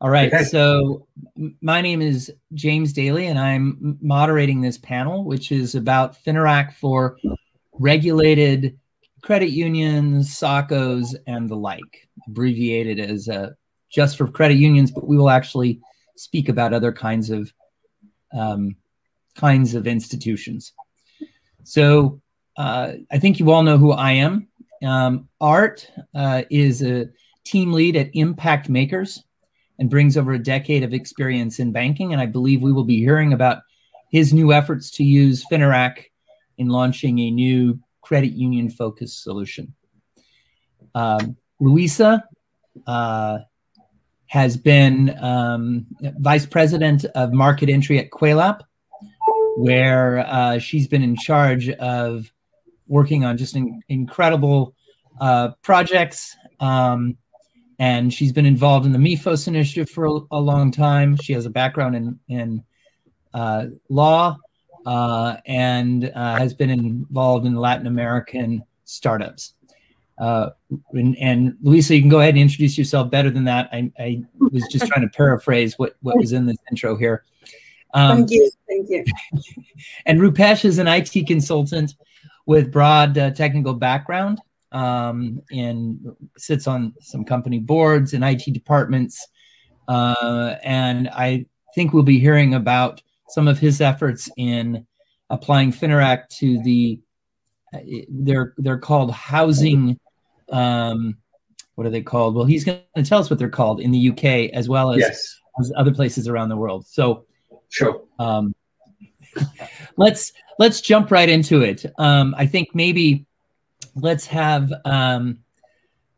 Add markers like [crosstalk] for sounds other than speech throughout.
All right. Okay. So my name is James Dailey, and I'm moderating this panel, which is about Fineract for regulated credit unions, SACCOs, and the like, abbreviated as uh, just for credit unions, but we will actually speak about other kinds of um, kinds of institutions. So uh, I think you all know who I am. Um, Art uh, is a team lead at Impact Makers and brings over a decade of experience in banking. And I believe we will be hearing about his new efforts to use Fineract in launching a new credit union focused solution. Um, Luisa uh, has been um, vice president of market entry at Quailap, where uh, she's been in charge of working on just in, incredible uh, projects. Um, and she's been involved in the MIFOS initiative for a, a long time. She has a background in, in uh, law uh, and uh, has been involved in Latin American startups. Uh, and, and, Luisa, you can go ahead and introduce yourself better than that. I, I was just trying to paraphrase what, what was in this intro here. Um, thank you. Thank you. [laughs] and Rupesh is an IT consultant with broad uh, technical background um, and sits on some company boards and IT departments. Uh, and I think we'll be hearing about some of his efforts in applying Fineract to the uh, they're they're called housing. Um, what are they called? Well, he's going to tell us what they're called in the UK as well as, yes. as other places around the world. So, sure. Um, [laughs] let's let's jump right into it. Um, I think maybe let's have um,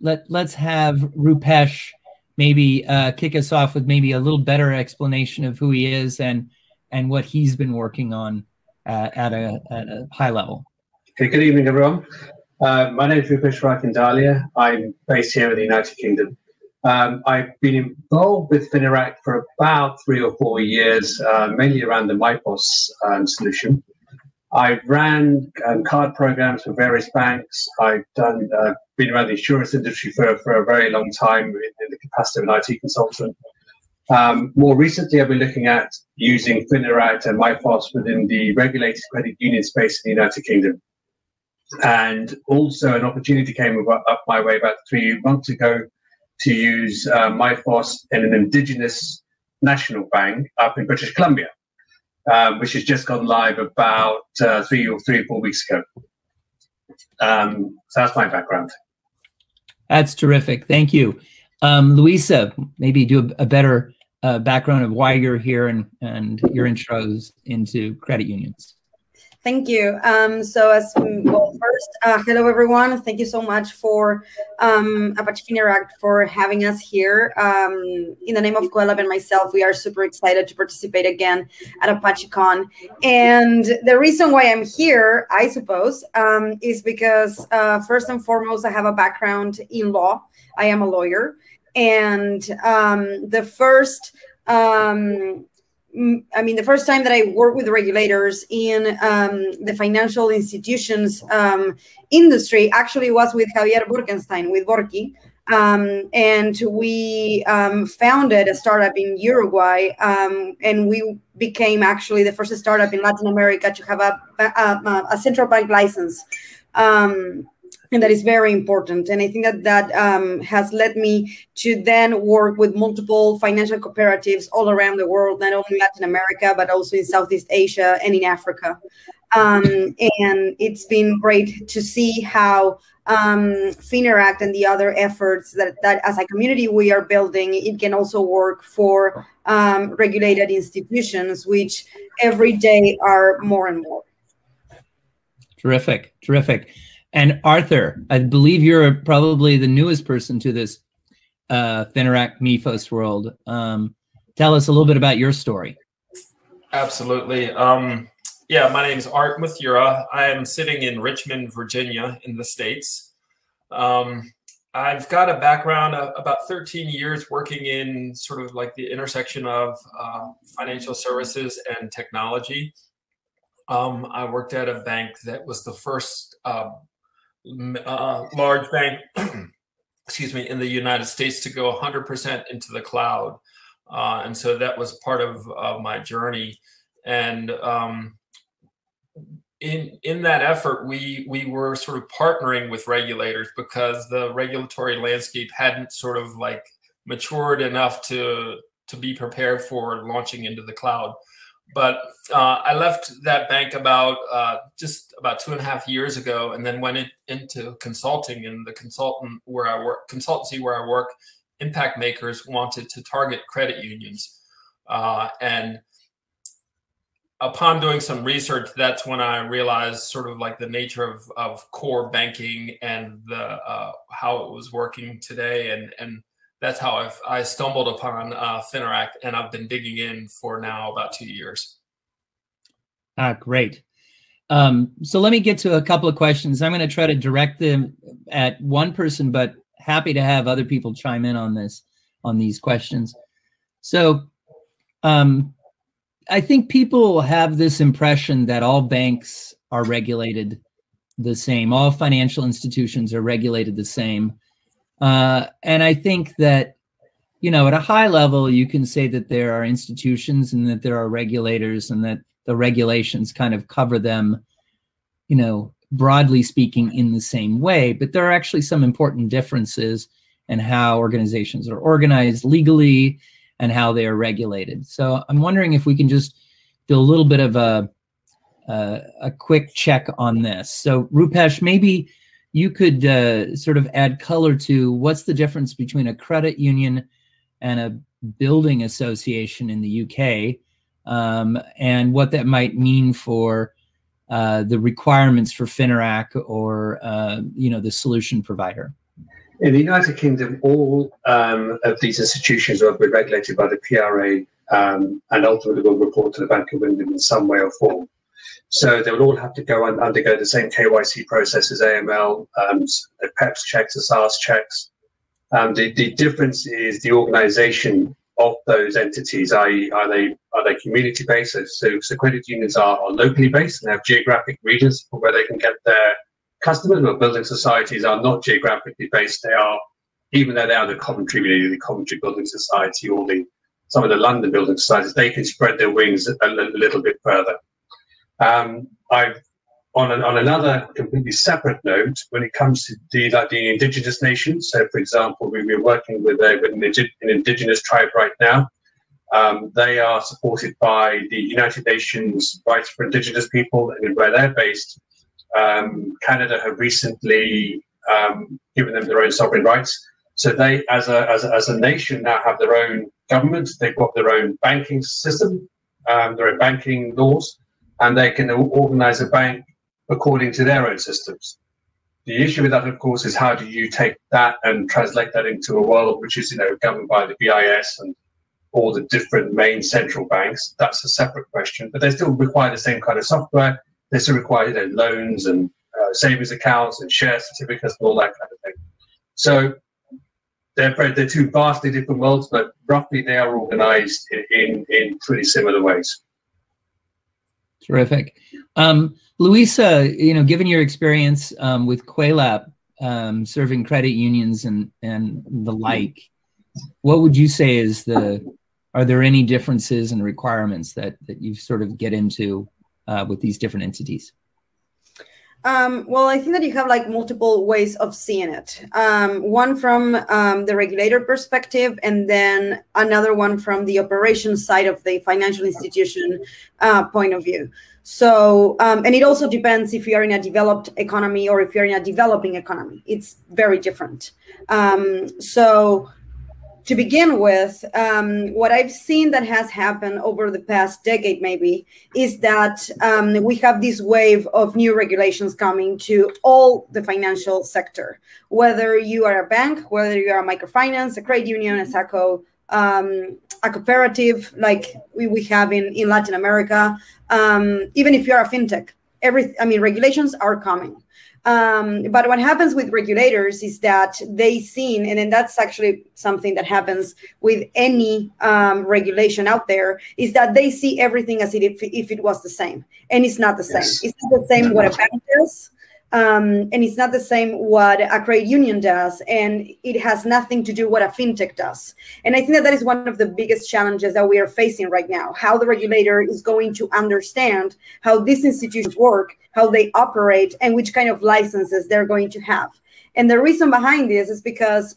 let let's have Rupesh maybe uh, kick us off with maybe a little better explanation of who he is and and what he's been working on uh, at a at a high level. Okay, good evening, everyone. Uh, my name is Rupesh Raikundalia. I'm based here in the United Kingdom. Um, I've been involved with Fineract for about three or four years, uh, mainly around the MIFOS um, solution. I ran um, card programs for various banks. I've done uh, been around the insurance industry for, for a very long time in, in the capacity of an IT consultant. Um, more recently, I've been looking at using Fineract and MIFOS within the regulated credit union space in the United Kingdom. And also, an opportunity came up my way about three months ago to use uh, in an indigenous national bank up in British Columbia um, which has just gone live about uh, three or three or four weeks ago. Um, so that's my background. That's terrific. Thank you. Um, Luisa, maybe do a, a better uh, background of why you're here and, and your intros into credit unions. Thank you. Um, so as well, first, uh, hello everyone. Thank you so much for um, Apache FINERAC for having us here. Um, in the name of Quailap and myself, we are super excited to participate again at ApacheCon. And the reason why I'm here, I suppose, um, is because uh, first and foremost, I have a background in law. I am a lawyer, and um, the first um, I mean, the first time that I worked with regulators in um, the financial institutions um, industry actually was with Javier Borkenztain, with Borki. Um, and we um, founded a startup in Uruguay, um, and we became actually the first startup in Latin America to have a, a, a central bank license. Um, and that is very important. And I think that that um, has led me to then work with multiple financial cooperatives all around the world, not only Latin America, but also in Southeast Asia and in Africa. Um, and it's been great to see how um, Fineract and the other efforts that, that as a community we are building, it can also work for um, regulated institutions, which every day are more and more. Terrific, terrific. And Arthur, I believe you're probably the newest person to this uh, MIFOS world. Um, tell us a little bit about your story. Absolutely. Um, yeah, my name is Art Muthiora. I am sitting in Richmond, Virginia, in the States. Um, I've got a background of about 13 years working in sort of like the intersection of uh, financial services and technology. Um, I worked at a bank that was the first uh, uh, large bank, [clears throat] excuse me, in the United States to go 100% into the cloud uh, and so that was part of, of my journey. And um, in in that effort, we we were sort of partnering with regulators because the regulatory landscape hadn't sort of like matured enough to to be prepared for launching into the cloud. But uh, I left that bank about uh, just about two and a half years ago, and then went in, into consulting. And the consultant where I work, consultancy where I work, Impact Makers wanted to target credit unions, uh, and upon doing some research, that's when I realized sort of like the nature of, of core banking and the uh, how it was working today, and and that's how I've, I stumbled upon uh, Fineract, and I've been digging in for now about two years. Ah, great. Um, so let me get to a couple of questions. I'm going to try to direct them at one person, but happy to have other people chime in on this, on these questions. So um, I think people have this impression that all banks are regulated the same, all financial institutions are regulated the same. Uh, and I think that, you know, at a high level, you can say that there are institutions and that there are regulators and that the regulations kind of cover them, you know, broadly speaking, in the same way. But there are actually some important differences in how organizations are organized legally and how they are regulated. So I'm wondering if we can just do a little bit of a, a, a quick check on this. So Rupesh, maybe you could uh, sort of add color to what's the difference between a credit union and a building association in the UK, um, and what that might mean for uh, the requirements for Fineract or uh, you know the solution provider. In the United Kingdom, all um, of these institutions will be regulated by the PRA um, and ultimately will report to the Bank of England in some way or form. So they will all have to go and undergo the same KYC process as AML, um, the PEPS checks, the SARS checks. Um, the, the difference is the organization of those entities, i.e., are they are they community based? So, so credit unions are, are locally based and have geographic regions where they can get their customers, but building societies are not geographically based. They are, even though they are the Coventry, the Coventry Building Society or the some of the London building societies, they can spread their wings a, a little bit further. Um, I've on, an, on another completely separate note, when it comes to the, like the indigenous nations, so for example, we, we're working with, a, with an, an, indigenous tribe right now. Um, they are supported by the United Nations Rights for Indigenous People, and where they're based, um, Canada have recently um, given them their own sovereign rights. So they, as a, as a, as a nation, now have their own government. They've got their own banking system, um, their own banking laws and they can organize a bank according to their own systems. The issue with that, of course, is how do you take that and translate that into a world which is, you know, governed by the BIS and all the different main central banks? That's a separate question, but they still require the same kind of software. They still require you know, loans and uh, savings accounts and share certificates and all that kind of thing. So they're they're two vastly different worlds, but roughly they are organized in, in, in pretty similar ways. Terrific. Um, Luisa, you know, given your experience um, with Quaylab um, serving credit unions and, and the like, what would you say is the, are there any differences and requirements that, that you sort of get into uh, with these different entities? Um, well, I think that you have like multiple ways of seeing it. Um, one from um, the regulator perspective, and then another one from the operations side of the financial institution uh, point of view. So, um, and it also depends if you are in a developed economy or if you're in a developing economy. It's very different. Um, so, to begin with, um, what I've seen that has happened over the past decade, maybe, is that um, we have this wave of new regulations coming to all the financial sector. Whether you are a bank, whether you are a microfinance, a credit union, a SACCO, um, a cooperative like we, we have in, in Latin America, um, even if you're a fintech, every I mean regulations are coming. Um, but what happens with regulators is that they seen, and then that's actually something that happens with any um, regulation out there, is that they see everything as if, if it was the same, and it's not the same. Yes. It's not the same what a bank does Um, and it's not the same what a credit union does, and it has nothing to do what a fintech does. And I think that that is one of the biggest challenges that we are facing right now: how the regulator is going to understand how these institutions work, how they operate, and which kind of licenses they're going to have. And the reason behind this is because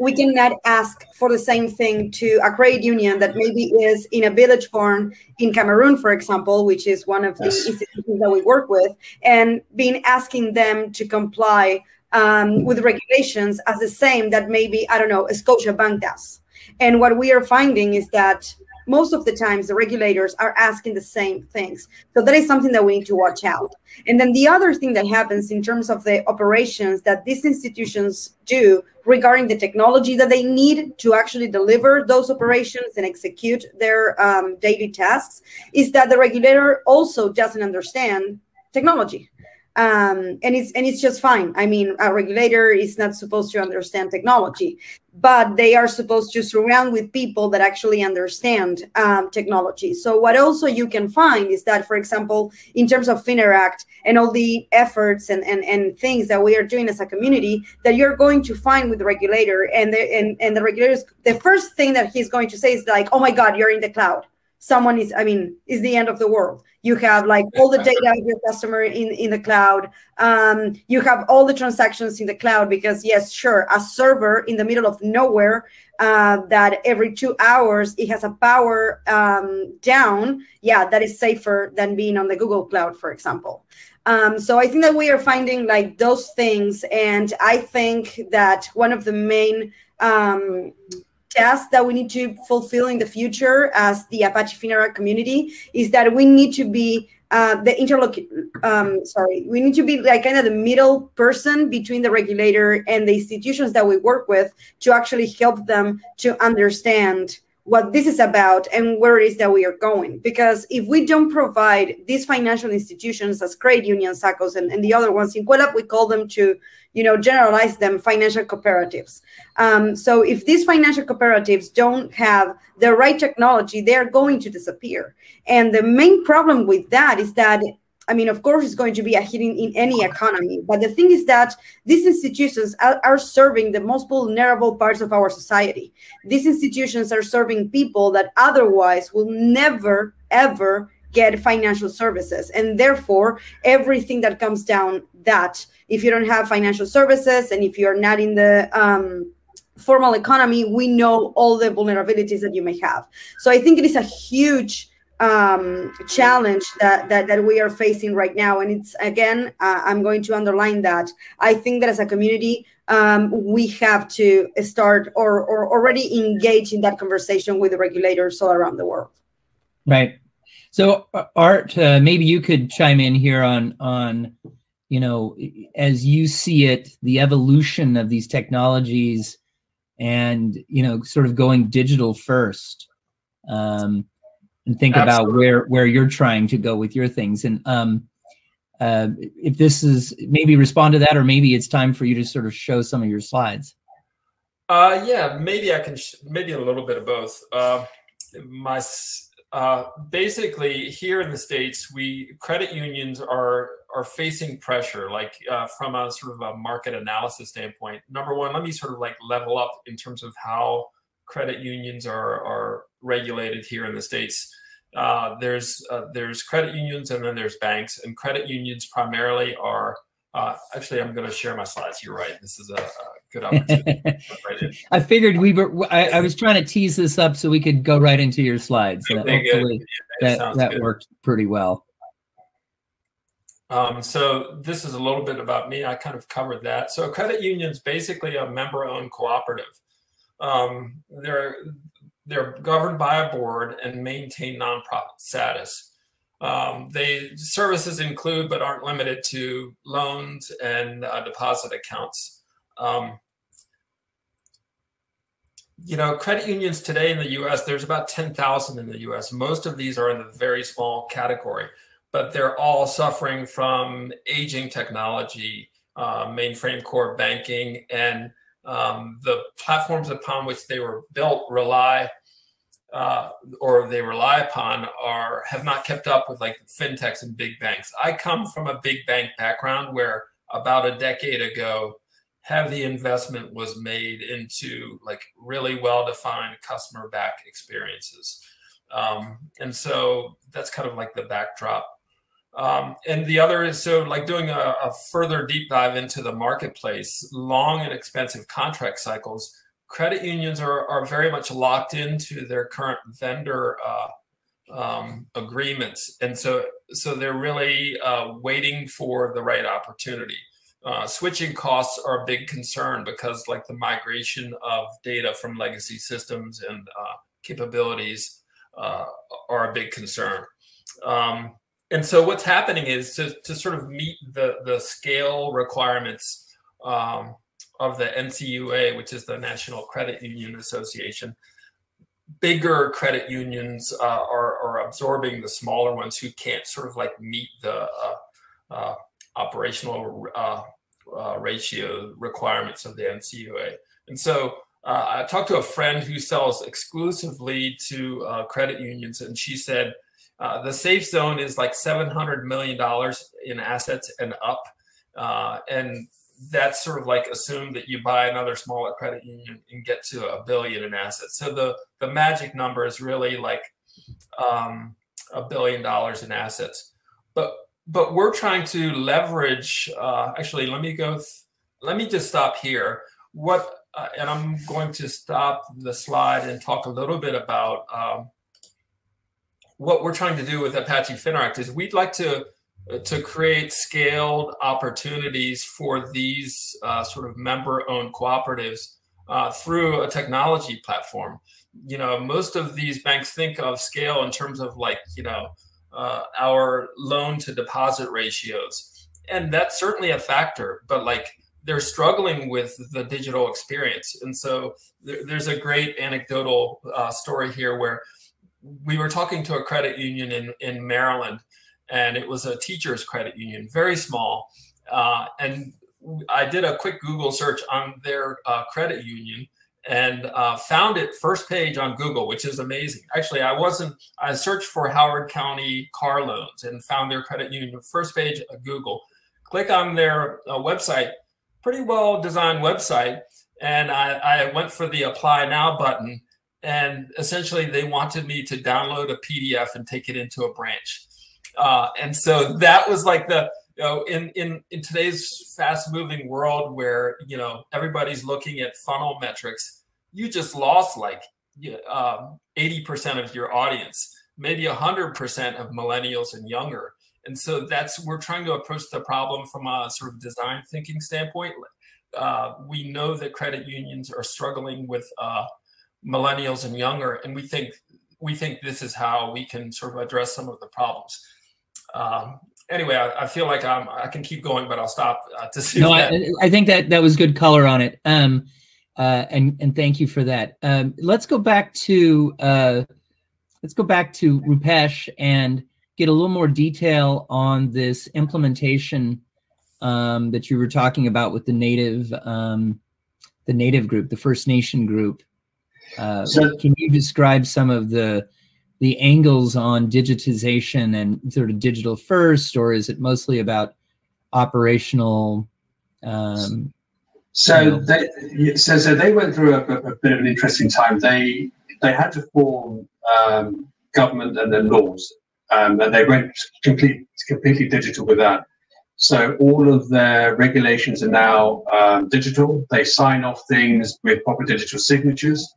we cannot ask for the same thing to a credit union that maybe is in a village born in Cameroon, for example, which is one of the yes. institutions that we work with, and being asking them to comply um, with regulations as the same that maybe, I don't know, a Scotia Bank does. And what we are finding is that most of the times the regulators are asking the same things. So that is something that we need to watch out. And then the other thing that happens in terms of the operations that these institutions do regarding the technology that they need to actually deliver those operations and execute their um, daily tasks is that the regulator also doesn't understand technology um, and it's and it's just fine. I mean, a regulator is not supposed to understand technology, but they are supposed to surround with people that actually understand um, technology. So what also you can find is that, for example, in terms of Fineract and all the efforts and, and, and things that we are doing as a community, that you're going to find with the regulator and the and, and the regulators, the first thing that he's going to say is like, oh my God, you're in the cloud someone is i mean is the end of the world. You have like all the data of your customer in in the cloud. Um, you have all the transactions in the cloud because yes sure a server in the middle of nowhere uh, that every two hours it has a power um, down yeah that is safer than being on the google cloud for example. Um, so i think that we are finding like those things and i think that one of the main um, task that we need to fulfill in the future as the Apache Fineract community is that we need to be uh, the interloc um, sorry we need to be like kind of the middle person between the regulator and the institutions that we work with to actually help them to understand what this is about and where it is that we are going. Because if we don't provide these financial institutions as credit unions, SACCOs, and, and the other ones, in Coelab, we call them to, you know, generalize them financial cooperatives. Um, so if these financial cooperatives don't have the right technology, they're going to disappear. And the main problem with that is that I mean, of course, it's going to be a hit in, in any economy. But the thing is that these institutions are, are, serving the most vulnerable parts of our society. These institutions are serving people that otherwise will never, ever get financial services. And therefore, everything that comes down that, if you don't have financial services and if you're not in the um, formal economy, we know all the vulnerabilities that you may have. So I think it is a huge um, challenge that, that that we are facing right now. And it's again, uh, I'm going to underline that. I think that as a community, um, we have to start or or already engage in that conversation with the regulators all around the world. Right. So, uh, Art, uh, maybe you could chime in here on on you know as you see it, the evolution of these technologies, and you know, sort of going digital first. Um, and think Absolutely. about where where you're trying to go with your things. And um uh, if this is maybe respond to that or maybe it's time for you to sort of show some of your slides. Uh yeah maybe i can maybe a little bit of both. Uh my uh basically here in the states we credit unions are are facing pressure like uh, from a sort of a market analysis standpoint. Number one let me sort of like level up in terms of how credit unions are are regulated here in the states uh, there's uh, there's credit unions and then there's banks and credit unions primarily are uh, actually i'm going to share my slides. You're right. This is a, a good opportunity. [laughs] I figured we were I, I, was trying to tease this up so we could go right into your slides. So hopefully yeah, that, that good. worked pretty well. Um, so this is a little bit about me. I kind of covered that. So credit unions basically a member owned cooperative. Um, they're they're governed by a board and maintain nonprofit status. Um, they services include but aren't limited to loans and uh, deposit accounts. Um, you know, credit unions today in the U.S. There's about 10,000 in the U.S. Most of these are in the very small category, but they're all suffering from aging technology, uh, mainframe core banking, and um, the platforms upon which they were built rely uh, or they rely upon are have not kept up with like fintechs and big banks. I come from a big bank background where about a decade ago, heavy investment was made into like really well defined customer back experiences. Um, and so that's kind of like the backdrop. Um, and the other is so like doing a, a, further deep dive into the marketplace, long and expensive contract cycles. Credit unions are, are very much locked into their current vendor uh, um, agreements, and so so they're really uh, waiting for the right opportunity. Uh, switching costs are a big concern because like the migration of data from legacy systems and uh, capabilities uh, are a big concern. Um, and so what's happening is to, to sort of meet the, the scale requirements um, of the NCUA, which is the National Credit Union Association, bigger credit unions uh, are, are absorbing the smaller ones who can't sort of like meet the uh, uh, operational uh, uh, ratio requirements of the NCUA. And so I talked to a friend who sells exclusively to credit unions, and she said uh, the safe zone is like $700 million in assets and up. Uh, and that's sort of like assume that you buy another smaller credit union and get to a billion in assets. So the, the magic number is really like um, a billion dollars in assets. But but we're trying to leverage. Uh, actually, let me go. let me just stop here. What uh, and I'm going to stop the slide and talk a little bit about um, what we're trying to do with Apache Fineract is we'd like to to create scaled opportunities for these uh, sort of member-owned cooperatives uh, through a technology platform. You know, most of these banks think of scale in terms of like you know uh, our loan to deposit ratios, and that's certainly a factor. But like they're struggling with the digital experience. And so there, there's a great anecdotal uh, story here where we were talking to a credit union in, in Maryland, and it was a teacher's credit union, very small. Uh, and I did a quick Google search on their uh, credit union and uh, found it first page on Google, which is amazing. Actually, I wasn't, I searched for Howard County car loans and found their credit union first page of Google. Click on their uh, website pretty well designed website. And I, I went for the apply now button. And essentially, they wanted me to download a PDF and take it into a branch. Uh, and so that was like the, you know, in, in, in today's fast moving world where, you know, everybody's looking at funnel metrics, you just lost like uh, 80% of your audience, maybe 100% of millennials and younger. And so that's we're trying to approach the problem from a sort of design thinking standpoint. Uh, we know that credit unions are struggling with uh, millennials and younger, and we think we think this is how we can sort of address some of the problems. Um, anyway, I, I, feel like I'm, I can keep going, but I'll stop uh, to see. No, I, I, think that that was good color on it. Um, uh, and and thank you for that. Um, let's go back to uh, let's go back to Rupesh and get a little more detail on this implementation um, that you were talking about with the native um, the native group, the First Nation group. Uh, so, can you describe some of the the angles on digitization and sort of digital first, or is it mostly about operational? Um, so you know? they so so they went through a, a, bit of an interesting time. They they had to form um, government and then laws um, and they went complete, completely digital with that. So all of their regulations are now um, digital. They sign off things with proper digital signatures.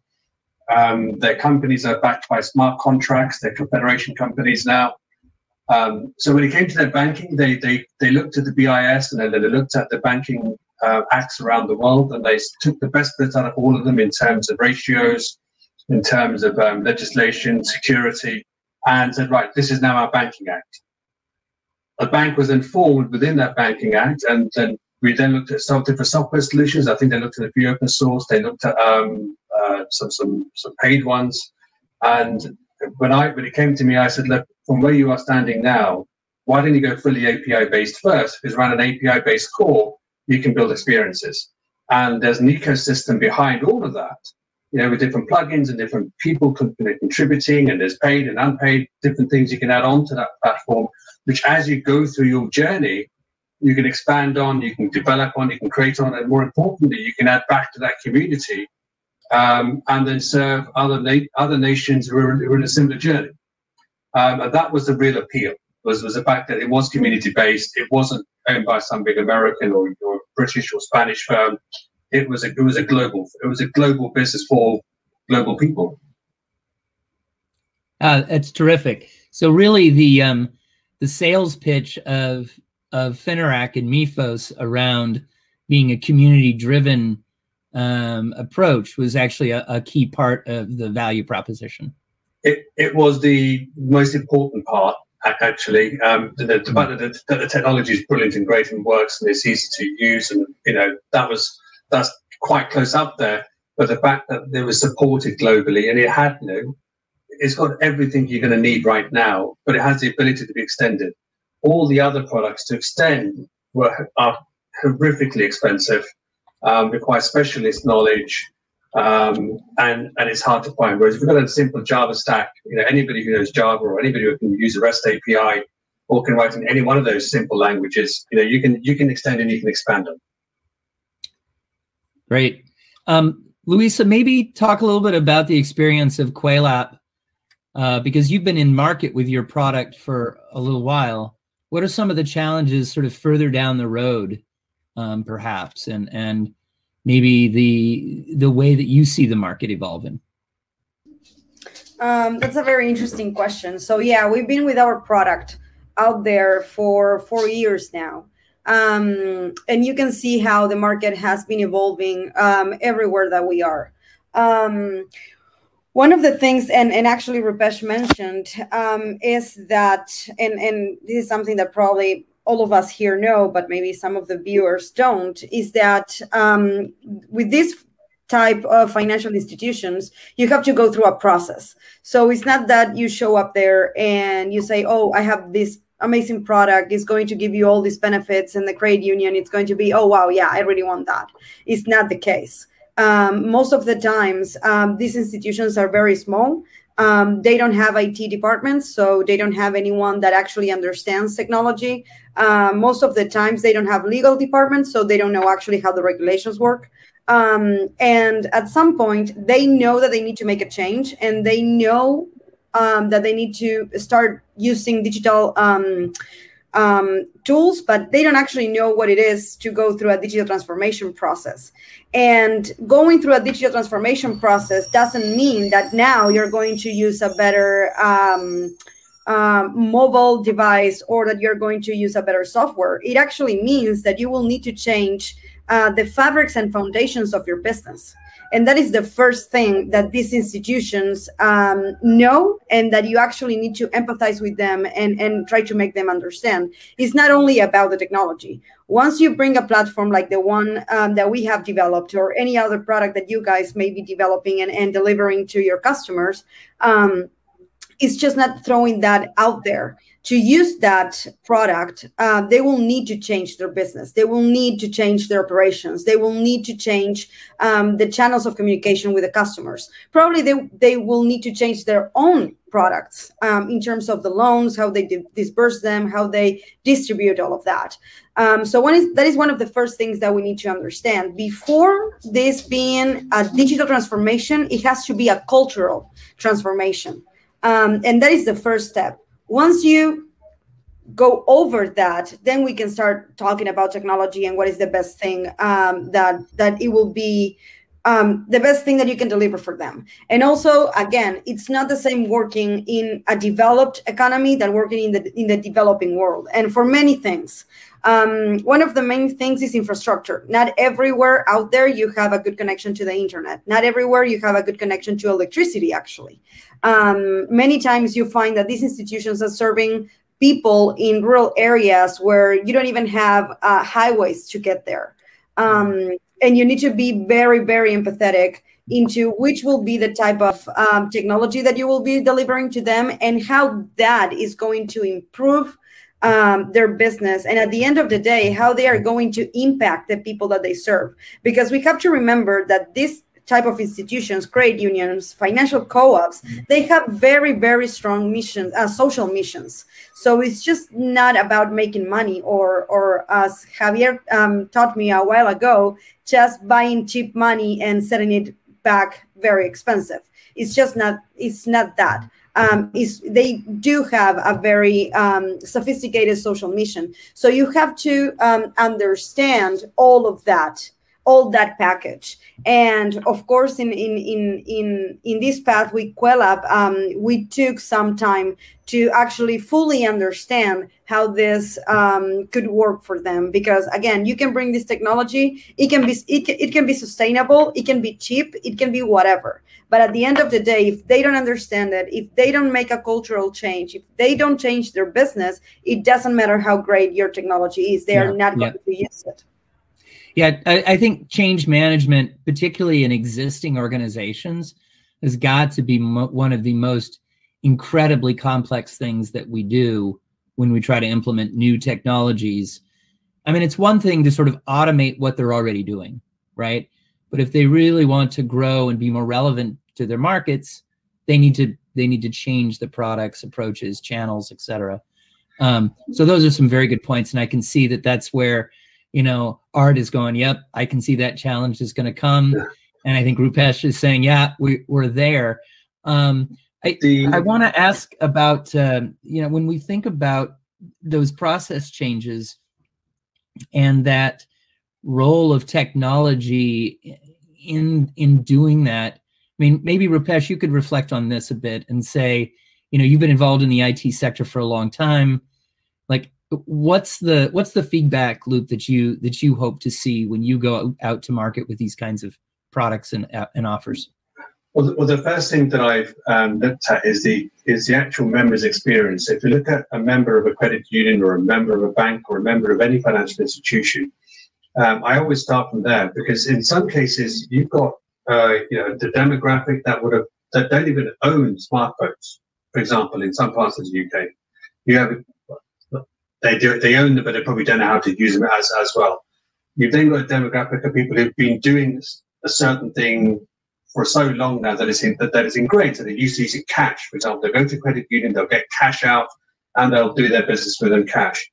Um, their companies are backed by smart contracts. They're confederation companies now. Um, so when it came to their banking, they they they looked at the BIS and then they looked at the banking uh, acts around the world, and they took the best bits out of all of them in terms of ratios, in terms of um, legislation, security, and said, right, this is now our banking act. A bank was then formed within that banking act, and then we then looked at some different software solutions. I think they looked at a few open source. They looked at um, uh, some some some paid ones. And when I when it came to me, I said, look, from where you are standing now, why don't you go fully API based first? Because around an API based core, you can build experiences. And there's an ecosystem behind all of that you know, with different plugins and different people contributing, and there's paid and unpaid, different things you can add on to that platform, which as you go through your journey, you can expand on, you can develop on, you can create on, and more importantly, you can add back to that community um, and then serve other na- other nations who are, who are in a similar journey. Um, and that was the real appeal was was the fact that it was community based. It wasn't owned by some big American or, or British or Spanish firm. It was a it was a global it was a global business for global people. Uh, that's terrific. So really, the um, the sales pitch of of Fineract and Mifos around being a community driven um, approach was actually a, a, key part of the value proposition. It, it was the most important part, actually. Um, the, the, the fact that the, the, technology is brilliant and great and works and it's easy to use, and you know that was that's quite close up there. But the fact that it was supported globally and it had you know, it's got everything you're going to need right now, but it has the ability to be extended. All the other products to extend were are horrifically expensive um, requires specialist knowledge, um, and and it's hard to find. Whereas if you've got a simple Java stack, you know anybody who knows Java or anybody who can use a REST API or can write in any one of those simple languages, you know you can you can extend and you can expand them. Great, um, Luisa. Maybe talk a little bit about the experience of Quailap. Uh, because you've been in market with your product for a little while. What are some of the challenges sort of further down the road um, perhaps, and and maybe the the way that you see the market evolving? Um, that's a very interesting question. So yeah, we've been with our product out there for four years now. Um, and you can see how the market has been evolving um, everywhere that we are. Um, one of the things, and, and actually Rupesh mentioned, um, is that, and, and this is something that probably all of us here know, but maybe some of the viewers don't, is that um, with this type of financial institutions, you have to go through a process. So it's not that you show up there and you say, oh, I have this amazing product. It's going to give you all these benefits and the credit union. It's going to be oh wow yeah i really want that. It's not the case. Um, most of the times um, these institutions are very small um, they don't have IT departments, so they don't have anyone that actually understands technology. Uh, most of the times, they don't have legal departments, so they don't know actually how the regulations work. Um, and at some point, they know that they need to make a change, and they know um, that they need to start using digital um, tools, but they don't actually know what it is to go through a digital transformation process. And going through a digital transformation process doesn't mean that now you're going to use a better um, um, mobile device or that you're going to use a better software. It actually means that you will need to change uh, the fabrics and foundations of your business. And that is the first thing that these institutions um, know, and that you actually need to empathize with them and, and try to make them understand. It's not only about the technology. Once you bring a platform like the one um, that we have developed, or any other product that you guys may be developing and, and delivering to your customers, um, it's just not throwing that out there to use that product, uh, they will need to change their business. They will need to change their operations. They will need to change um, the channels of communication with the customers. Probably they, they will need to change their own products um, in terms of the loans, how they disperse them, how they distribute all of that. Um, so one is that is one of the first things that we need to understand. Before this being a digital transformation, it has to be a cultural transformation. Um, and that is the first step once you go over that, then we can start talking about technology and what is the best thing um, that that it will be um, the best thing that you can deliver for them. And also, again, it's not the same working in a developed economy than working in the in the developing world. And for many things, um, one of the main things is infrastructure. Not everywhere out there you have a good connection to the internet. Not everywhere you have a good connection to electricity. Actually, um, many times you find that these institutions are serving people in rural areas where you don't even have uh, highways to get there. Um, and you need to be very, very empathetic into which will be the type of um, technology that you will be delivering to them and how that is going to improve um, their business and at the end of the day how they are going to impact the people that they serve because we have to remember that this type of institutions, credit unions, financial co-ops, they have very, very strong missions, uh, social missions. So it's just not about making money or, or as Javier um, taught me a while ago, just buying cheap money and selling it back very expensive. It's just not, it's not that. Um, is they do have a very um, sophisticated social mission. So you have to um, understand all of that all that package. And of course, in in in in in this path with Quelab, um, we took some time to actually fully understand how this um, could work for them. Because again, you can bring this technology, it can be it can, it can be sustainable, it can be cheap, it can be whatever. But at the end of the day, if they don't understand it, if they don't make a cultural change, if they don't change their business, it doesn't matter how great your technology is. They yeah, are not going yeah. to use it. Yeah, I, I, think change management, particularly in existing organizations, has got to be mo- one of the most incredibly complex things that we do when we try to implement new technologies. I mean, it's one thing to sort of automate what they're already doing, right? But if they really want to grow and be more relevant to their markets, they need to they need to change the products, approaches, channels, etc. Um, so those are some very good points, and I can see that that's where you know, Art is going, yep, I can see that challenge is going to come. Yeah. And I think Rupesh is saying, yeah, we, we're there. Um, I, the, I want to ask about, uh, you know, when we think about those process changes and that role of technology in in doing that. I mean, maybe Rupesh, you could reflect on this a bit and say, you know, you've been involved in the IT sector for a long time. Like, what's the what's the feedback loop that you that you hope to see when you go out to market with these kinds of products and and offers? Well, the, well, the first thing that I've um, looked at is the is the actual member's experience. If you look at a member of a credit union or a member of a bank or a member of any financial institution, um, I always start from there because in some cases you've got uh, you know the demographic that would have that don't even own smartphones. For example, in some parts of the UK, you have they do they own them, but they probably don't know how to use them as as well. You've then got a demographic of people who've been doing a certain thing for so long now that it's in, that, that it's ingrained. So they to use cash, for example. They'll go to credit union, they'll get cash out, and they'll do their business with them cash.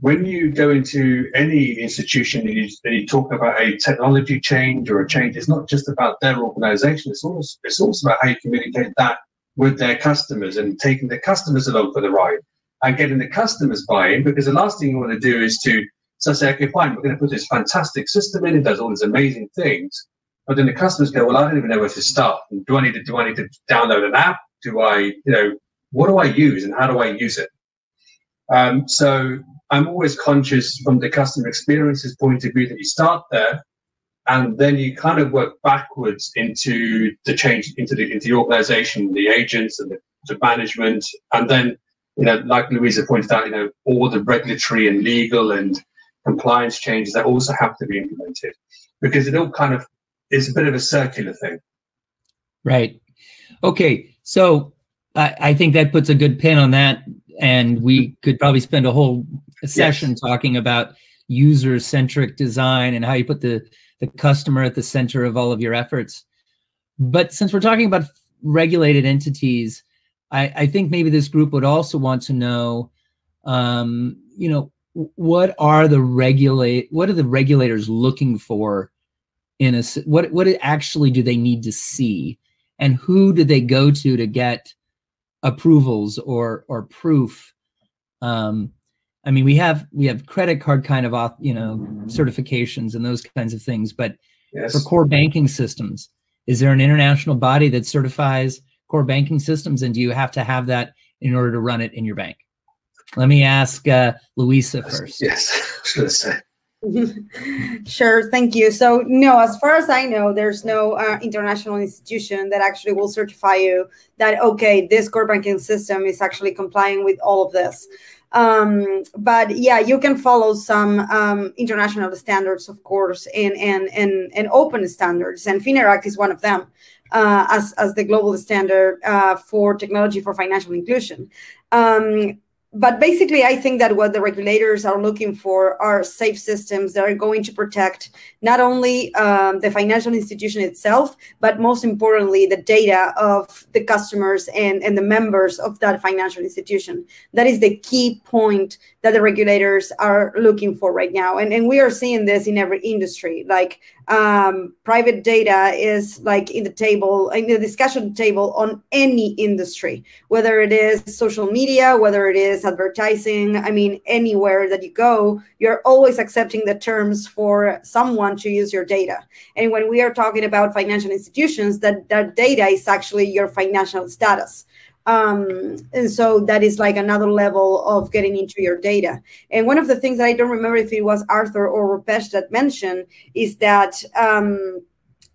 When you go into any institution and you, and you talk about a technology change or a change, it's not just about their organization. It's also it's also about how you communicate that with their customers and taking their customers along for the ride and getting the customers buy-in because the last thing you want to do is to so say, okay, fine, we're going to put this fantastic system in. It does all these amazing things, but then the customers go, well, I don't even know where to start. Do I need to do I need to download an app? Do I, you know, what do I use and how do I use it? Um, so I'm always conscious from the customer experiences point of view that you start there, and then you kind of work backwards into the change into the into the organization, the agents and the, the management, and then you know, like Louisa pointed out, you know, all the regulatory and legal and compliance changes that also have to be implemented because it all kind of is a bit of a circular thing. Right. Okay. So I, I think that puts a good pin on that. And we could probably spend a whole session yes. talking about user centric design and how you put the, the customer at the center of all of your efforts. But since we're talking about regulated entities, I, I think maybe this group would also want to know, um, you know, what are the regulate what are the regulators looking for in a what what actually do they need to see and who do they go to to get approvals or or proof um i mean we have we have credit card kind of off you know certifications and those kinds of things but yes. for core banking systems is there an international body that certifies core banking systems, and do you have to have that in order to run it in your bank? Let me ask uh, Louisa first. Yes, [laughs] I was going to say. [laughs] sure, thank you. So, no, as far as I know, there's no uh, international institution that actually will certify you that, okay, this core banking system is actually complying with all of this. Um, but yeah, you can follow some um, international standards, of course, and, and, and, and open standards, and FINERACT is one of them uh, as, as the global standard uh, for technology for financial inclusion. Um, but basically, I think that what the regulators are looking for are safe systems that are going to protect not only um, the financial institution itself, but most importantly, the data of the customers and, and the members of that financial institution. That is the key point that the regulators are looking for right now. And, and we are seeing this in every industry. Like um, private data is like in the table, in the discussion table on any industry, whether it is social media, whether it is advertising. I mean, anywhere that you go, you're always accepting the terms for someone to use your data. And when we are talking about financial institutions, that, that data is actually your financial status. Um, and so that is like another level of getting into your data. And one of the things that I don't remember if it was Arthur or Rupesh that mentioned is that um,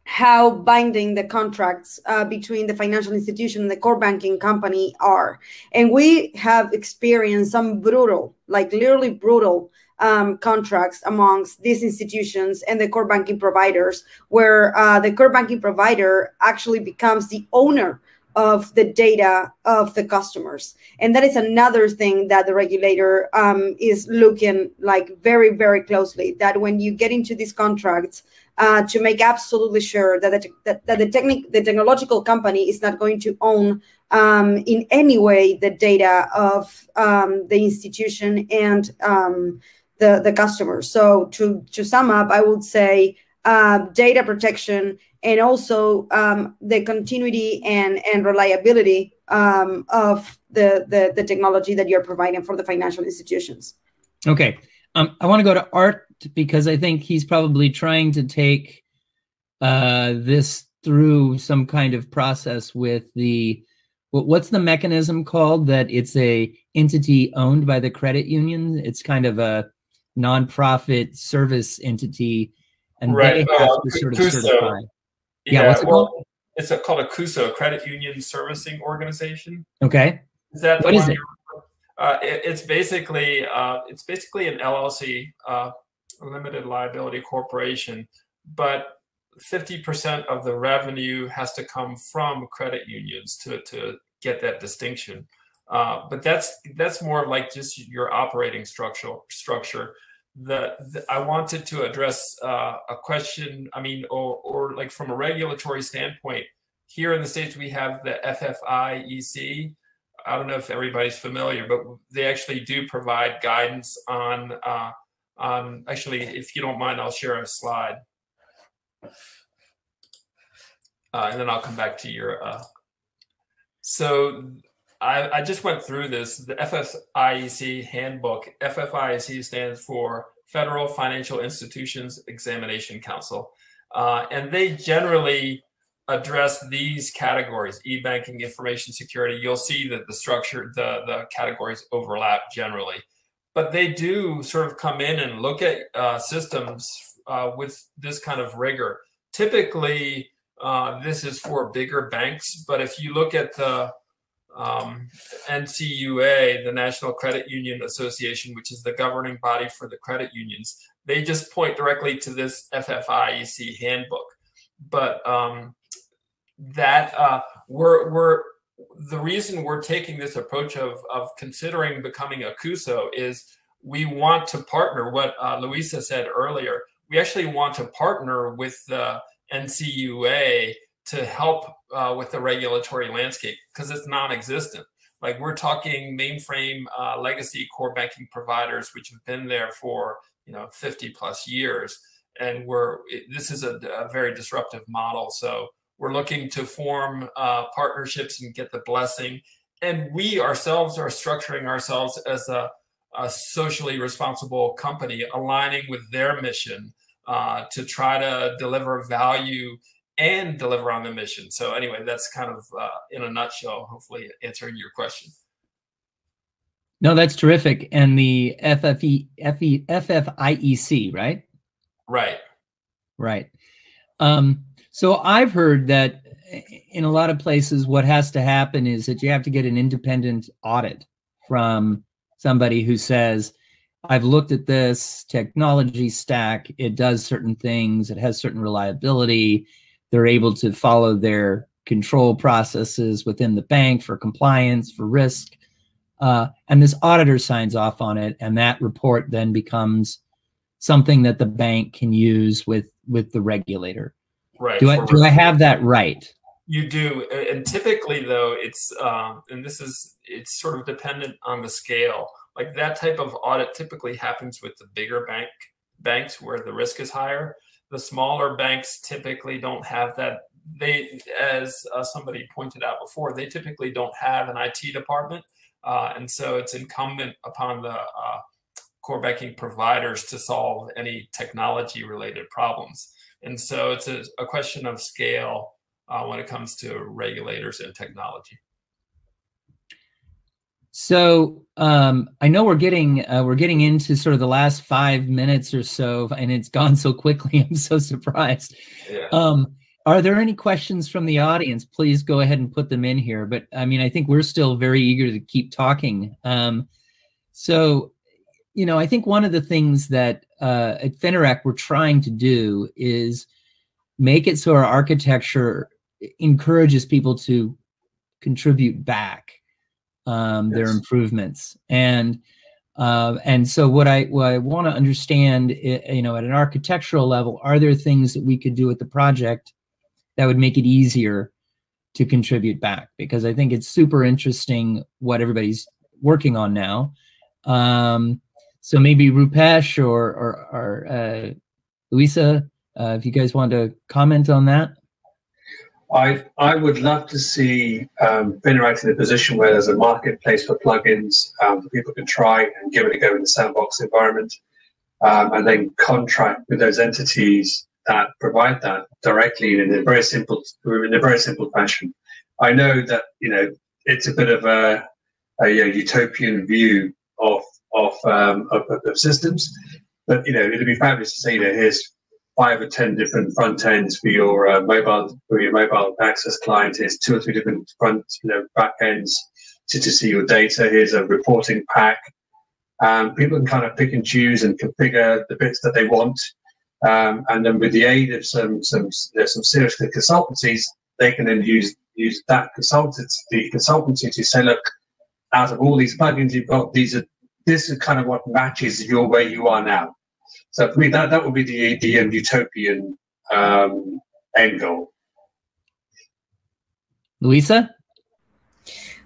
how binding the contracts uh, between the financial institution and the core banking company are. And we have experienced some brutal, like literally brutal um, contracts amongst these institutions and the core banking providers, where uh, the core banking provider actually becomes the owner of the data of the customers and that is another thing that the regulator um, is looking like very very closely that when you get into these contracts uh, to make absolutely sure that the, that, that the, technic, the technological company is not going to own um, in any way the data of um, the institution and um, the, the customers. So to, to sum up, I would say uh, data protection and also um, the continuity and, and reliability um, of the, the, the technology that you're providing for the financial institutions. Okay. Um, I want to go to Art because I think he's probably trying to take uh, this through some kind of process with the what's the mechanism called that it's a entity owned by the credit union it's kind of a nonprofit service entity and right. they have uh, to sort of certify yeah, yeah what's it well, called? It's a, called a CUSO, Credit Union Servicing Organization. Okay. Is that what is it? Uh, it? It's basically uh, it's basically an LLC, uh, limited liability corporation, but 50% of the revenue has to come from credit unions to, to get that distinction. Uh, but that's that's more like just your operating structure structure the, I wanted to address uh, a question. I mean, or, or like from a regulatory standpoint, here in the states we have the FFIEC. I don't know if everybody's familiar, but they actually do provide guidance on. Uh, on actually, if you don't mind, I'll share a slide, uh, and then I'll come back to your. Uh, so I, I just went through this. The FFIEC handbook. FFIEC stands for Federal Financial Institutions Examination Council, uh, and they generally address these categories: e-banking, information security. You'll see that the structure, the the categories overlap generally, but they do sort of come in and look at uh, systems uh, with this kind of rigor. Typically, uh, this is for bigger banks, but if you look at the um, NCUA, the National Credit Union Association, which is the governing body for the credit unions, they just point directly to this FFIEC handbook. But um, that uh, we're, we're the reason we're taking this approach of, of considering becoming a CUSO is we want to partner. What uh, Luisa said earlier, we actually want to partner with the NCUA to help uh, with the regulatory landscape because it's non-existent. Like we're talking mainframe uh, legacy core banking providers, which have been there for you know 50 plus years, and we're this is a, a very disruptive model. So we're looking to form uh, partnerships and get the blessing. And we ourselves are structuring ourselves as a, a socially responsible company, aligning with their mission uh, to try to deliver value and deliver on the mission. So anyway, that's kind of uh, in a nutshell, hopefully answering your question. No, that's terrific. And the FFE, FE, FFIEC, right? Right. Right. Um, so I've heard that in a lot of places, what has to happen is that you have to get an independent audit from somebody who says, I've looked at this technology stack. It does certain things. It has certain reliability they're able to follow their control processes within the bank for compliance, for risk. uh, and this auditor signs off on it, and that report then becomes something that the bank can use with with the regulator. Right. Do I do I have that right? You do, and typically though, it's um, and this is it's sort of dependent on the scale. Like that type of audit typically happens with the bigger bank banks where the risk is higher. The smaller banks typically don't have that. They, as uh, somebody pointed out before, they typically don't have an IT department, uh, and so it's incumbent upon the uh, core banking providers to solve any technology related problems. And so it's a, a question of scale uh, when it comes to regulators and technology. So um, I know we're getting uh, we're getting into sort of the last five minutes or so, and it's gone so quickly. [laughs] I'm so surprised. Yeah. Um, are there any questions from the audience? Please go ahead and put them in here. But I mean, I think we're still very eager to keep talking. Um, so, you know, I think one of the things that uh, at Fineract we're trying to do is make it so our architecture encourages people to contribute back um, yes. their improvements and uh, and so what I what I want to understand, you know, at an architectural level, are there things that we could do with the project that would make it easier to contribute back? Because I think it's super interesting what everybody's working on now. Um, so maybe Rupesh or or, or uh, Luisa, uh, if you guys want to comment on that. I I would love to see um, in a position where there's a marketplace for plugins um, that people can try and give it a go in the sandbox environment, um, and then contract with those entities that provide that directly in a very simple in a very simple fashion. I know that you know it's a bit of a, a, a utopian view of of, um, of, of systems, but you know it'd be fabulous to say you know here's five or ten different front ends for your uh, mobile for your mobile access client. Here's two or three different front you know back ends to, to see your data. Here's a reporting pack. Um, people can kind of pick and choose and configure the bits that they want. Um, and then with the aid of some some some serious consultancies, they can then use use that consultant the consultancy to say, look, out of all these plugins you've got, these are this is kind of what matches your where you are now. So for me, that, that would be the, the um, utopian um, end goal. Luisa?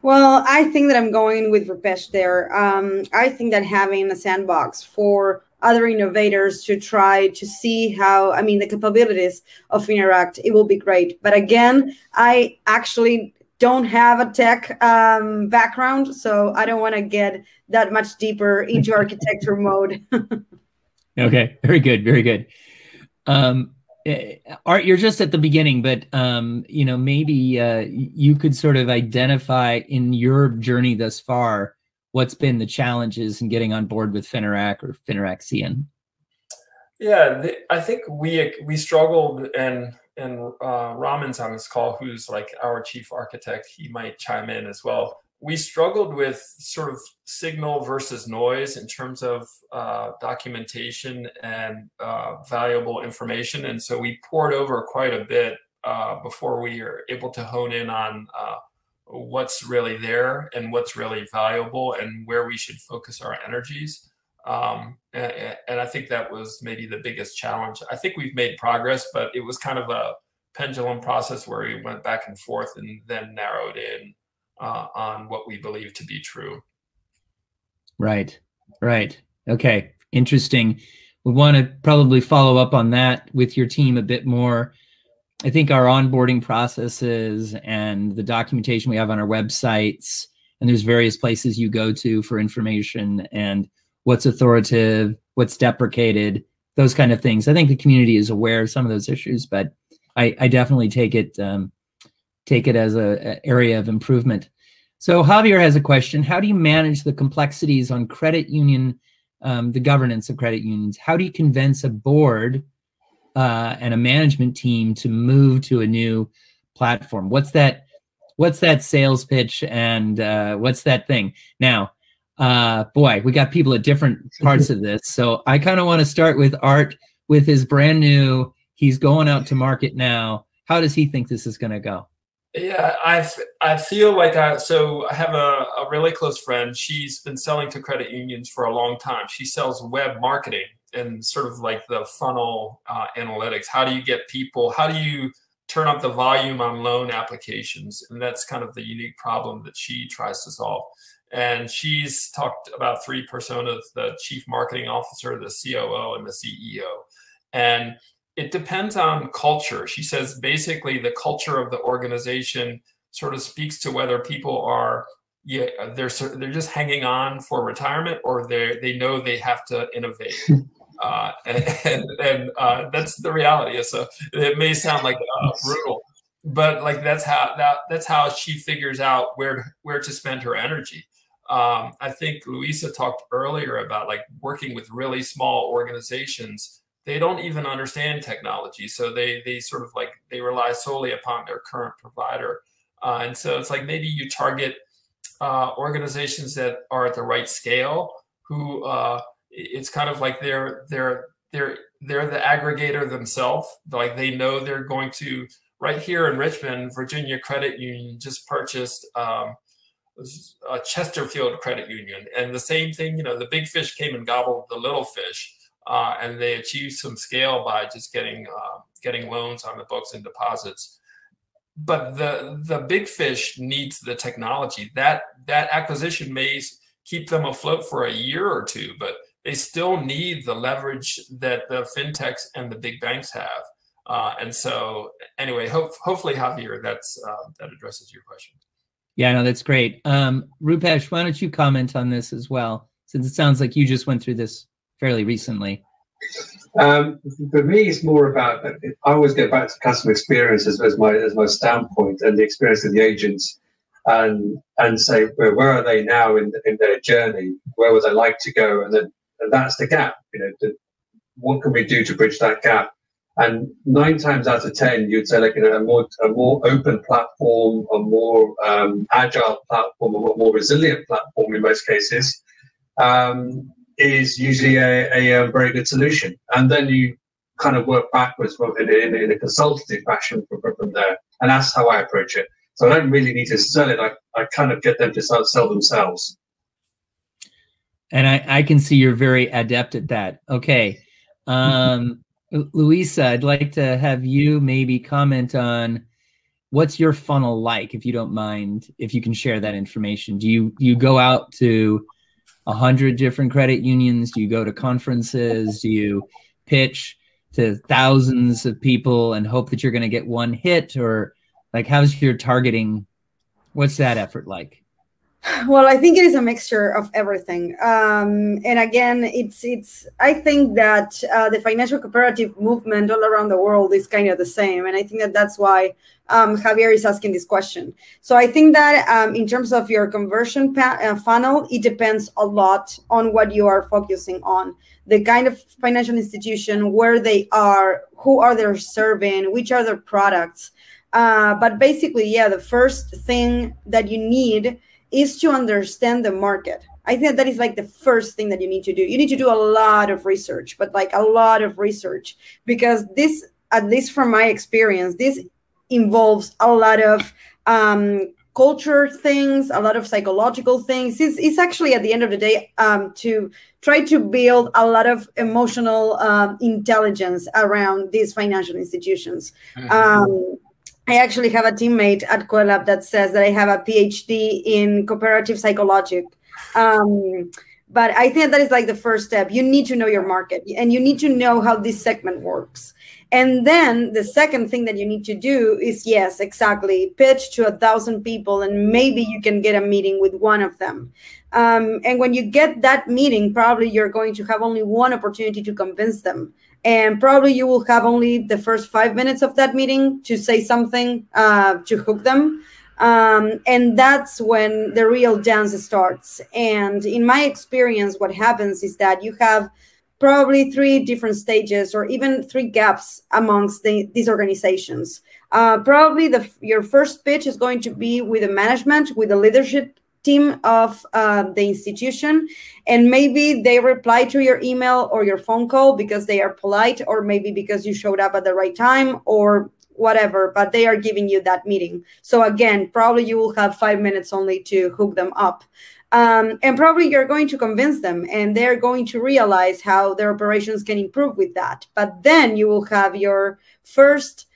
Well, I think that I'm going with Rupesh there. Um, I think that having a sandbox for other innovators to try to see how, I mean, the capabilities of Fineract, it will be great. But again, I actually don't have a tech um, background, so I don't want to get that much deeper into [laughs] architecture mode. [laughs] Okay, very good, very good. Um, eh, Art, you're just at the beginning, but um, you know maybe uh, you could sort of identify in your journey thus far what's been the challenges in getting on board with Fineract or Fineract CN. Yeah, I think we we struggled, and and uh, Raman's on this call, who's like our chief architect. He might chime in as well we struggled with sort of signal versus noise in terms of uh, documentation and uh, valuable information. And so we poured over quite a bit uh, before we were able to hone in on uh, what's really there and what's really valuable and where we should focus our energies. Um, and, and I think that was maybe the biggest challenge. I think we've made progress, but it was kind of a pendulum process where we went back and forth and then narrowed in uh, on what we believe to be true. Right, right. Okay, interesting. We want to probably follow up on that with your team a bit more. I think our onboarding processes and the documentation we have on our websites, and there's various places you go to for information and what's authoritative, what's deprecated, those kind of things. I think the community is aware of some of those issues, but I, I definitely take it um, take it as a, a area of improvement. So Javier has a question. How do you manage the complexities on credit union, um, the governance of credit unions? How do you convince a board uh, and a management team to move to a new platform? What's that? What's that sales pitch and uh, what's that thing? Now, uh, boy, we got people at different parts of this. So I kind of want to start with Art with his brand new. He's going out to market now. How does he think this is going to go? Yeah, I I feel like I so I have a, a really close friend. She's been selling to credit unions for a long time. She sells web marketing and sort of like the funnel uh, analytics. How do you get people? How do you turn up the volume on loan applications? And that's kind of the unique problem that she tries to solve. And she's talked about three personas: the chief marketing officer, the COO, and the CEO. And it depends on culture. She says basically the culture of the organization sort of speaks to whether people are yeah they're they're just hanging on for retirement or they they know they have to innovate. [laughs] Uh, and and, and uh, that's the reality. So it may sound like uh, brutal, but like that's how that that's how she figures out where where to spend her energy. Um, I think Luisa talked earlier about like working with really small organizations they don't even understand technology. So they they sort of like they rely solely upon their current provider. Uh, and so it's like maybe you target uh, organizations that are at the right scale who uh, it's kind of like they're they're they're they're the aggregator themselves. Like they know they're going to right here in richmond virginia credit union just purchased um, a chesterfield credit union. And the same thing you know the big fish came and gobbled the little fish uh, and they achieved some scale by just getting uh, getting loans on the books and deposits. But the the big fish needs the technology. That that acquisition may keep them afloat for a year or two, but they still need the leverage that the fintechs and the big banks have. Uh, and so, anyway, hope, hopefully, Javier, that's uh, that addresses your question. Yeah, no, that's great. Um, Rupesh, why don't you comment on this as well, since it sounds like you just went through this fairly recently? Um, for me, it's more about I always go back to customer experience as, as my as my standpoint and the experience of the agents, and and say where, where are they now in in their journey? Where would they like to go? And then and that's the gap. You know, to, what can we do to bridge that gap? And nine times out of ten, you'd say like you know, a more a more open platform, a more um, agile platform, a more resilient platform in most cases. Um, is usually a, a, a, very good solution. And then you kind of work backwards in, in, in a consultative fashion from, from there. And that's how I approach it. So I don't really need to sell it. I, I kind of get them to start sell themselves. And I, I can see you're very adept at that. Okay. Um, [laughs] Luisa, I'd like to have you maybe comment on what's your funnel like, if you don't mind, if you can share that information. Do you you go out to a hundred different credit unions? Do you go to conferences? Do you pitch to thousands of people and hope that you're going to get one hit, or like how's your targeting? What's that effort like? Well, I think it is a mixture of everything. Um, and again, it's it's. I think that uh, the financial cooperative movement all around the world is kind of the same, and I think that that's why um, Javier is asking this question. So I think that um, in terms of your conversion uh, funnel, it depends a lot on what you are focusing on, the kind of financial institution, where they are, who are they serving, which are their products. Uh, but basically, yeah, the first thing that you need is to understand the market. I think that is like the first thing that you need to do. You need to do a lot of research, but like a lot of research, because this, at least from my experience, this involves a lot of um, culture things, a lot of psychological things. It's, it's actually at the end of the day um, to try to build a lot of emotional uh, intelligence around these financial institutions. Mm-hmm. Um, I actually have a teammate at Coelab that says that I have a PhD in cooperative psychology. Um, but I think that is like the first step. You need to know your market and you need to know how this segment works. And then the second thing that you need to do is yes, exactly, pitch to a thousand people, and maybe you can get a meeting with one of them. Um, and when you get that meeting, probably you're going to have only one opportunity to convince them. And probably you will have only the first five minutes of that meeting to say something uh, to hook them. Um, and that's when the real dance starts. And in my experience, what happens is that you have probably three different stages or even three gaps amongst the, these organizations. Uh, probably the your first pitch is going to be with the management, with the leadership team of uh, the institution, and maybe they reply to your email or your phone call because they are polite, or maybe because you showed up at the right time, or whatever, but they are giving you that meeting. So again, probably you will have five minutes only to hook them up. Um, and probably you're going to convince them and they're going to realize how their operations can improve with that. But then you will have your first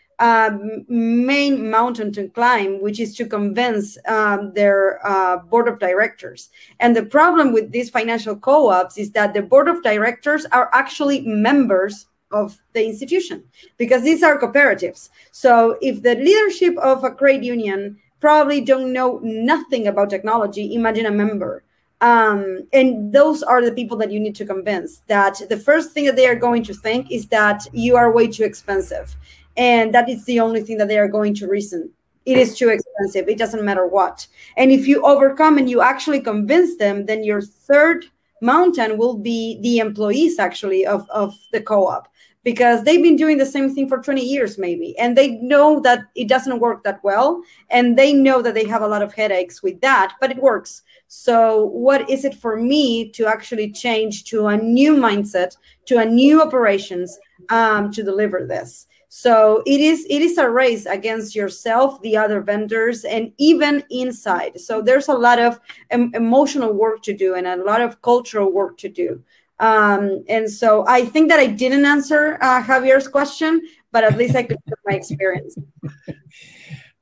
main mountain to climb, which is to convince um, their uh, board of directors. And the problem with these financial co ops is that the board of directors are actually members of the institution because these are cooperatives. So if the leadership of a credit union probably don't know nothing about technology, imagine a member. Um, and those are the people that you need to convince that the first thing that they are going to think is that you are way too expensive and that is the only thing that they are going to reason. It is too expensive. It doesn't matter what. And if you overcome and you actually convince them then your third mountain will be the employees actually of, of the co-op. Because they've been doing the same thing for 20 years maybe. And they know that it doesn't work that well. And they know that they have a lot of headaches with that but it works. So what is it for me to actually change to a new mindset to a new operations um, to deliver this so it is it is a race against yourself, the other vendors, and even inside. So there's a lot of em- emotional work to do and a lot of cultural work to do. Um, and so I think that I didn't answer uh, Javier's question, but at least I could put my experience. [laughs]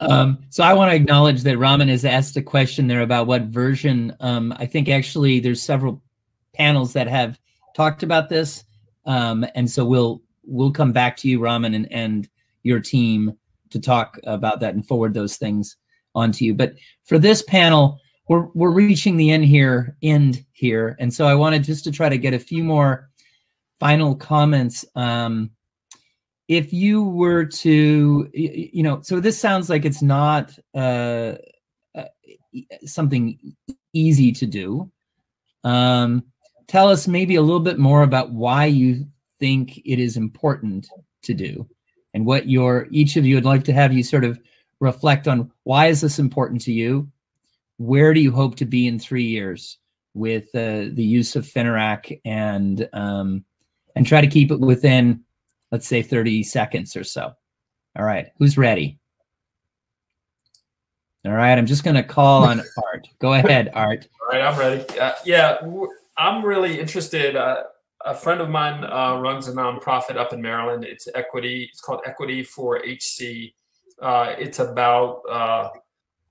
Um, so I want to acknowledge that Raman has asked a question there about what version. Um, I think actually there's several panels that have talked about this, um, and so we'll we'll come back to you, Raman, and, and your team to talk about that and forward those things onto you. But for this panel, we're we're reaching the end here, end here, and so I wanted just to try to get a few more final comments. Um, if you were to, you know, so this sounds like it's not uh, uh, something easy to do. Um, tell us maybe a little bit more about why you think it is important to do. And what your each of you would like to have you sort of reflect on why is this important to you? Where do you hope to be in three years with uh, the use of Fineract and um, and try to keep it within let's say 30 seconds or so? All right who's ready? All right i'm just going to call on [laughs] art. Go ahead art. All right i'm ready. Uh, yeah i'm really interested uh, a friend of mine uh, runs a nonprofit up in Maryland. It's equity. It's called Equity for HC. Uh, it's about uh,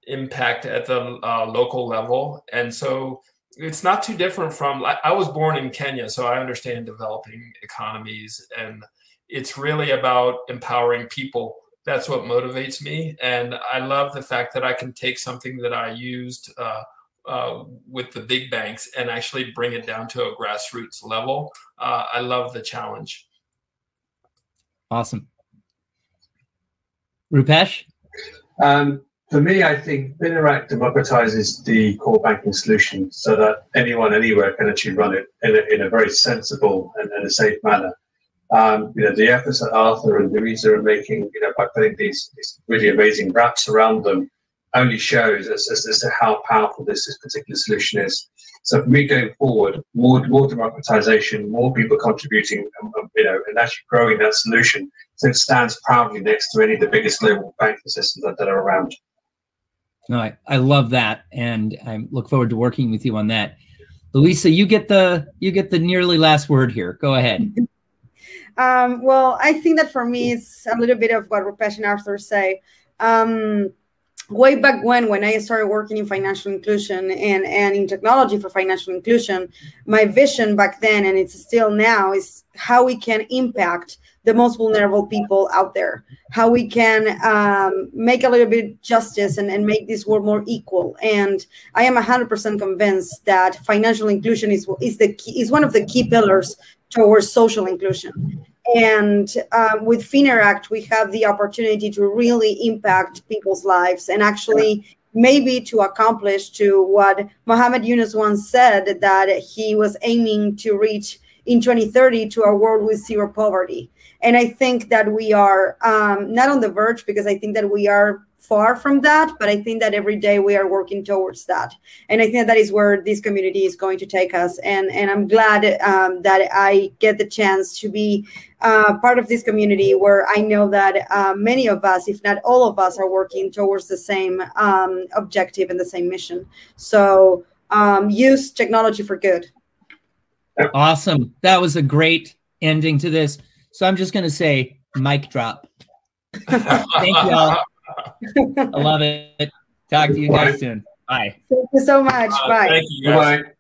impact at the uh, local level, and so it's not too different from. I was born in Kenya, so I understand developing economies, and it's really about empowering people. That's what motivates me, and I love the fact that I can take something that I used uh, with the big banks and actually bring it down to a grassroots level. Uh, I love the challenge. Awesome. Rupesh? Um, for me, I think Fineract democratizes the core banking solution so that anyone anywhere can actually run it in a, in a very sensible and, and a safe manner. Um, you know, the efforts that Arthur and Luisa are making, you know, by putting these, these really amazing wraps around them, only shows as, as, as to how powerful this, this particular solution is. So for me going forward, more more democratization, more people contributing, um, um, you know, and actually growing that solution so it stands proudly next to any of the biggest global banking systems that, that are around. No, I, I love that, and I look forward to working with you on that. Luisa, you get the you get the nearly last word here. Go ahead. [laughs] Um, well, I think that for me, it's a little bit of what Rupesh and Arthur say. Um, way back when when i started working in financial inclusion and and in technology for financial inclusion my vision back then and it's still now is how we can impact the most vulnerable people out there. How we can um, make a little bit justice and, and make this world more equal. And i am 100% convinced that financial inclusion is is the key, is one of the key pillars towards social inclusion and um, with Fineract, we have the opportunity to really impact people's lives and actually maybe to accomplish to what Muhammad Yunus once said that he was aiming to reach in 2030 to a world with zero poverty. And I think that we are um, not on the verge because I think that we are far from that, but I think that every day we are working towards that. And I think that is where this community is going to take us. And, and I'm glad um, that I get the chance to be uh, part of this community where I know that uh, many of us, if not all of us, are working towards the same um, objective and the same mission. So um, use technology for good. Awesome. That was a great ending to this. So I'm just going to say, mic drop. [laughs] Thank you all. I love it. Talk to you guys soon. Bye. Thank you so much. Uh, Bye. Thank you. Guys. Bye.